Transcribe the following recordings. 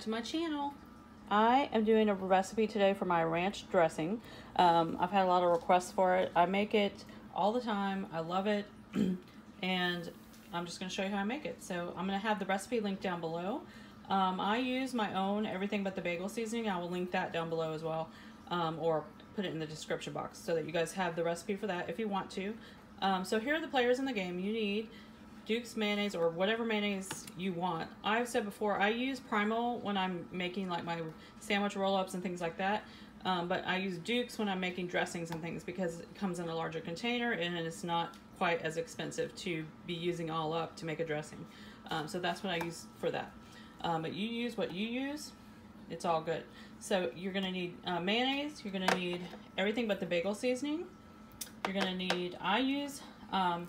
to my channel. I am doing a recipe today for my ranch dressing. Um, I've had a lot of requests for it. I make it all the time. I love it. and I'm just going to show you how I make it. So I'm going to have the recipe linked down below. Um, I use my own everything but the bagel seasoning. I will link that down below as well. Um, or put it in the description box so that you guys have the recipe for that if you want to. Um, so here are the players in the game. You need Duke's mayonnaise or whatever mayonnaise you want. I've said before, I use Primal when I'm making like my sandwich roll-ups and things like that. Um, but I use Duke's when I'm making dressings and things because it comes in a larger container and it's not quite as expensive to be using all up to make a dressing. Um, so that's what I use for that. Um, but you use what you use, it's all good. So you're gonna need uh, mayonnaise, you're gonna need everything but the bagel seasoning. You're gonna need, I use um,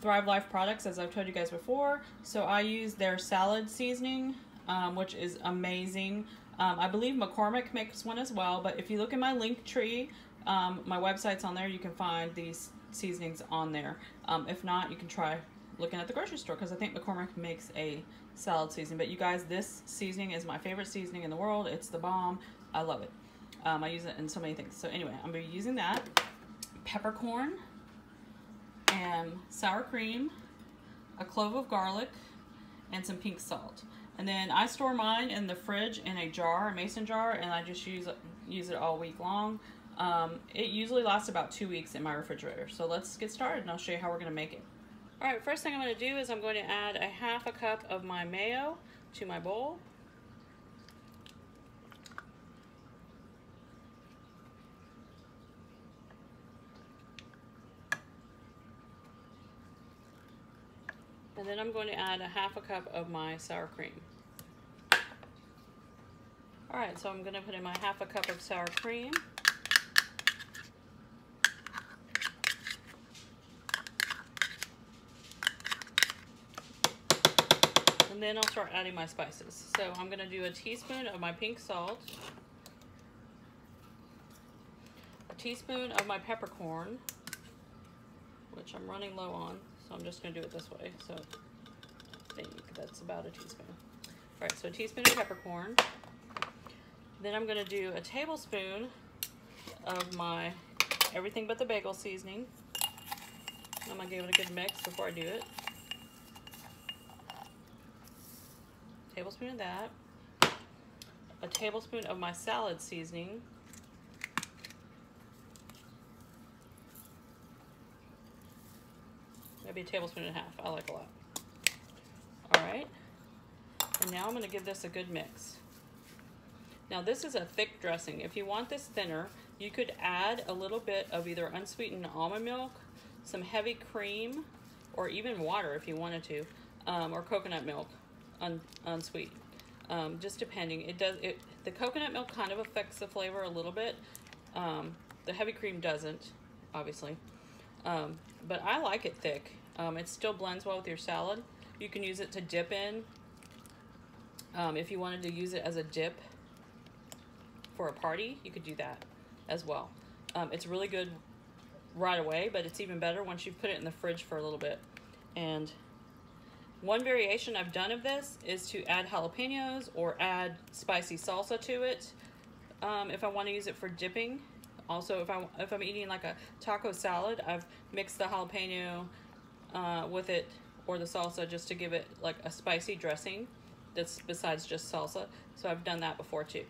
Thrive Life products, as I've told you guys before. So I use their salad seasoning, um, which is amazing. Um, I believe McCormick makes one as well, but if you look in my link tree, um, my website's on there, you can find these seasonings on there. Um, if not, you can try looking at the grocery store because I think McCormick makes a salad seasoning. But you guys, this seasoning is my favorite seasoning in the world. It's the bomb. I love it. Um, I use it in so many things. So anyway, I'm going to be using that. Peppercorn and sour cream, a clove of garlic, and some pink salt. And then I store mine in the fridge in a jar, a mason jar, and I just use use it all week long. Um, it usually lasts about two weeks in my refrigerator. So let's get started and I'll show you how we're gonna make it. All right, first thing I'm gonna do is I'm going to add a half a cup of my mayo to my bowl. And then I'm going to add a half a cup of my sour cream. All right, so I'm gonna put in my half a cup of sour cream. And then I'll start adding my spices. So I'm gonna do a teaspoon of my pink salt, a teaspoon of my peppercorn, which I'm running low on. So I'm just gonna do it this way. So I think that's about a teaspoon. All right, so a teaspoon of peppercorn. Then I'm gonna do a tablespoon of my everything but the bagel seasoning. I'm gonna give it a good mix before I do it. Tablespoon of that. A tablespoon of my salad seasoning. Maybe a tablespoon and a half. I like a lot. All right. And now I'm going to give this a good mix. Now this is a thick dressing. If you want this thinner, you could add a little bit of either unsweetened almond milk, some heavy cream, or even water if you wanted to, um, or coconut milk, un unsweet. Um, just depending. It does. It the coconut milk kind of affects the flavor a little bit. Um, the heavy cream doesn't, obviously. Um, but I like it thick. Um, it still blends well with your salad. You can use it to dip in. Um, if you wanted to use it as a dip for a party, you could do that as well. Um, it's really good right away, but it's even better once you put it in the fridge for a little bit. And one variation I've done of this is to add jalapenos or add spicy salsa to it um, if I want to use it for dipping. Also, if, I, if I'm eating like a taco salad, I've mixed the jalapeno uh, with it or the salsa just to give it like a spicy dressing that's besides just salsa. So I've done that before too.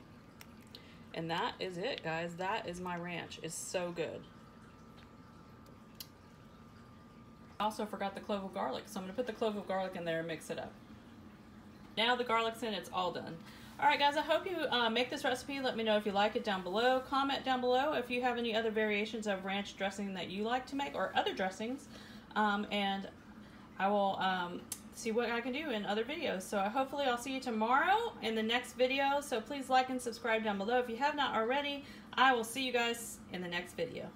And that is it, guys. That is my ranch. It's so good. I also forgot the clove of garlic, so I'm going to put the clove of garlic in there and mix it up. Now the garlic's in, it's all done. All right, guys, I hope you uh, make this recipe. Let me know if you like it down below. Comment down below if you have any other variations of ranch dressing that you like to make or other dressings. Um, and I will um, see what I can do in other videos. So hopefully I'll see you tomorrow in the next video. So please like and subscribe down below if you have not already. I will see you guys in the next video.